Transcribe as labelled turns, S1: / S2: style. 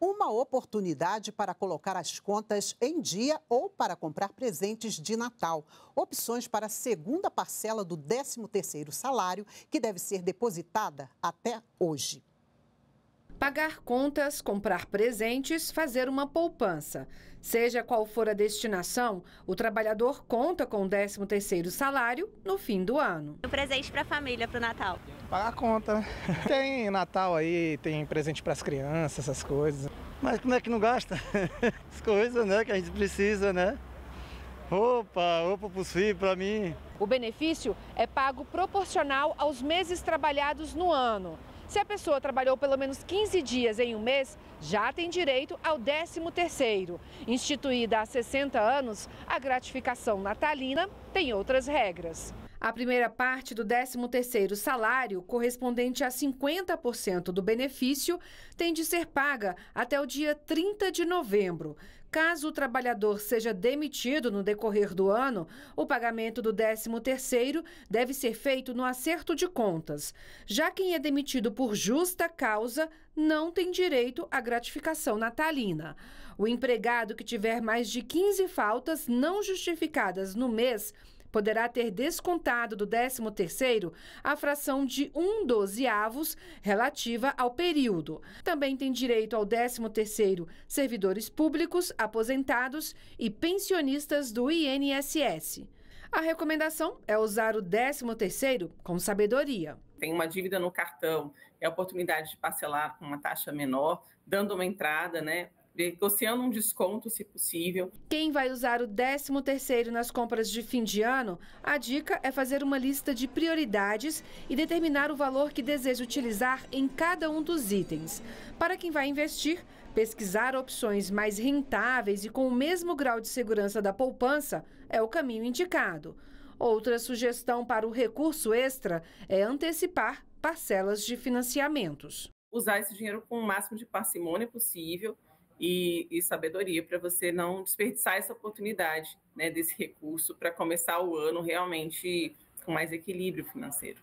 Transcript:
S1: uma oportunidade para colocar as contas em dia ou para comprar presentes de Natal. Opções para a segunda parcela do 13º salário, que deve ser depositada até hoje.
S2: Pagar contas, comprar presentes, fazer uma poupança. Seja qual for a destinação, o trabalhador conta com o 13º salário no fim do ano.
S3: Um presente para a família, para o Natal.
S4: Pagar conta. Tem Natal aí, tem presente para as crianças, essas coisas. Mas como é que não gasta? As coisas, né, que a gente precisa, né? Roupa, roupa para os filhos, para mim.
S2: O benefício é pago proporcional aos meses trabalhados no ano. Se a pessoa trabalhou pelo menos 15 dias em um mês, já tem direito ao 13º. Instituída há 60 anos, a gratificação natalina tem outras regras. A primeira parte do 13º salário, correspondente a 50% do benefício, tem de ser paga até o dia 30 de novembro. Caso o trabalhador seja demitido no decorrer do ano, o pagamento do 13º deve ser feito no acerto de contas. Já quem é demitido por justa causa não tem direito à gratificação natalina. O empregado que tiver mais de 15 faltas não justificadas no mês poderá ter descontado do 13º a fração de um dozeavos relativa ao período. Também tem direito ao 13º servidores públicos, aposentados e pensionistas do INSS. A recomendação é usar o 13º com sabedoria.
S5: Tem uma dívida no cartão, é a oportunidade de parcelar com uma taxa menor, dando uma entrada, né, negociando um desconto, se possível.
S2: Quem vai usar o 13º nas compras de fim de ano, a dica é fazer uma lista de prioridades e determinar o valor que deseja utilizar em cada um dos itens. Para quem vai investir, pesquisar opções mais rentáveis e com o mesmo grau de segurança da poupança é o caminho indicado. Outra sugestão para o recurso extra é antecipar parcelas de financiamentos.
S5: Usar esse dinheiro com o máximo de parcimônia possível, e, e sabedoria para você não desperdiçar essa oportunidade né, desse recurso para começar o ano realmente com mais equilíbrio financeiro.